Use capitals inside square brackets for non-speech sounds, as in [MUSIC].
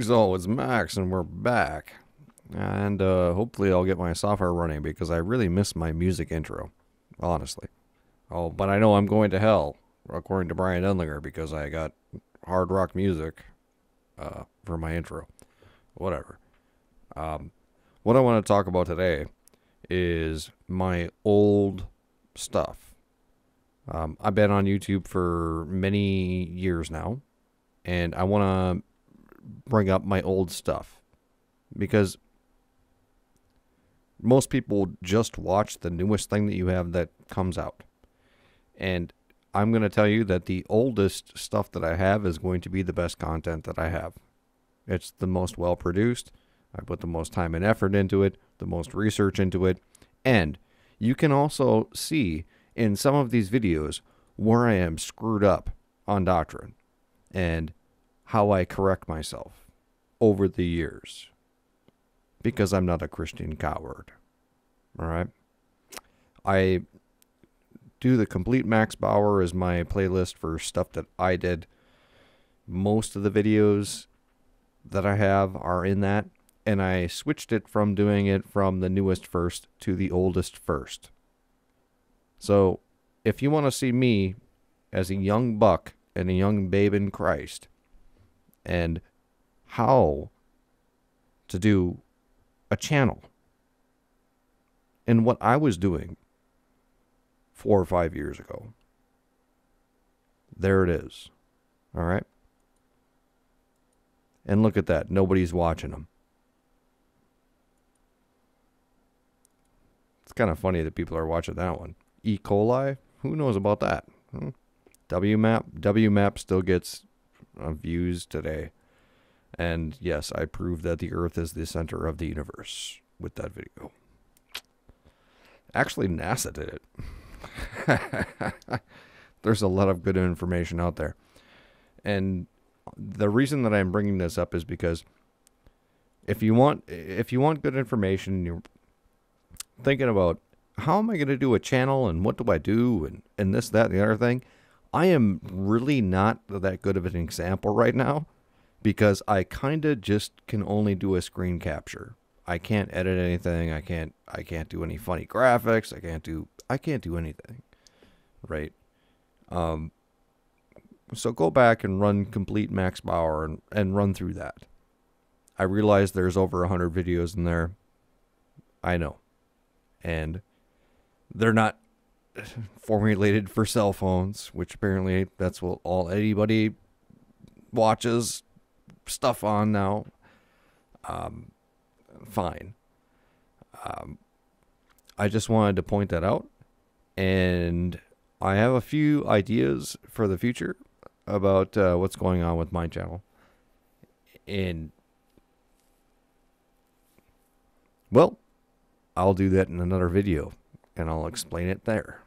So it's Max, and we're back. And uh, hopefully, I'll get my software running because I really miss my music intro, honestly. Oh, but I know I'm going to hell, according to Brian Endlinger, because I got hard rock music uh, for my intro. Whatever. Um, what I want to talk about today is my old stuff. Um, I've been on YouTube for many years now, and I want to bring up my old stuff because most people just watch the newest thing that you have that comes out. And I'm going to tell you that the oldest stuff that I have is going to be the best content that I have. It's the most well produced. I put the most time and effort into it, the most research into it. And you can also see in some of these videos where I am screwed up on doctrine and how I correct myself over the years because I'm not a Christian coward. All right. I do the complete Max Bauer as my playlist for stuff that I did. Most of the videos that I have are in that, and I switched it from doing it from the newest first to the oldest first. So, if you want to see me as a young buck and a young babe in Christ, and how to do a channel, and what I was doing four or five years ago. There it is. All right. And look at that. Nobody's watching them. It's kind of funny that people are watching that one. E. coli? Who knows about that? Hmm? WMAP? WMAP still gets uh, views today. And yes, I proved that the Earth is the center of the universe with that video. Actually, NASA did it. [LAUGHS] There's a lot of good information out there. And the reason that I'm bringing this up is because if you want if you want good information, you're thinking about how am I going to do a channel and what do I do and and this that and the other thing. I am really not that good of an example right now because I kind of just can only do a screen capture. I can't edit anything. I can't I can't do any funny graphics. I can't do I can't do anything. Right? Um so go back and run complete Max Bauer and, and run through that. I realize there's over 100 videos in there. I know. And they're not [LAUGHS] formulated for cell phones, which apparently that's what all anybody watches stuff on now. Um, fine. Um, I just wanted to point that out. And I have a few ideas for the future about uh, what's going on with my channel. And, well, I'll do that in another video and I'll explain it there.